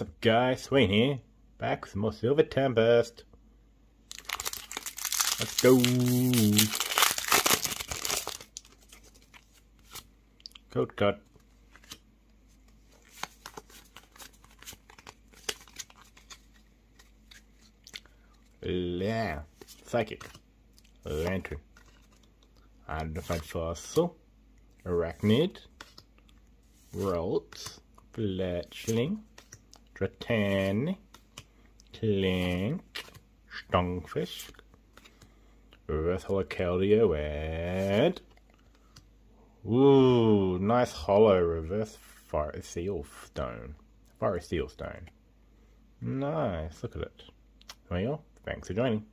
What's up guys, Sween here, back with more Silver Tempest. Let's go! Code cut. Yeah, Psychic. Lanturn. Identified Fossil. Arachnid. Rolts. Fletchling. Dratani, Klink, Stunfisk, Reverse Holocadio, and Ooh, nice hollow reverse forest seal stone. Forest seal stone. Nice, look at it. Well, y'all thanks for joining.